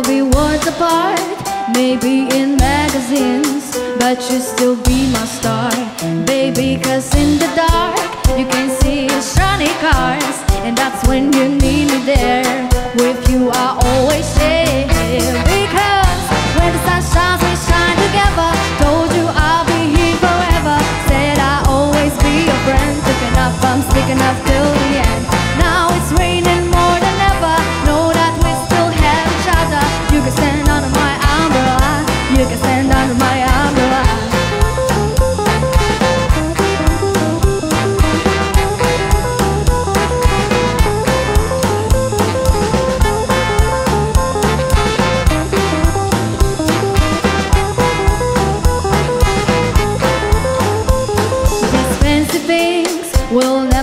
We'll be worlds apart, maybe in magazines, but you still be my star, baby. Cause in the dark, you can see shiny cars, and that's when you need me there. With you, I always share.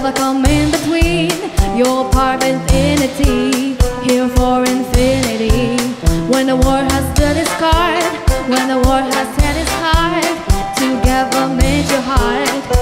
I come in between. Your part infinity Here for infinity. When the war has done its card When the war has had its heart Together made your heart.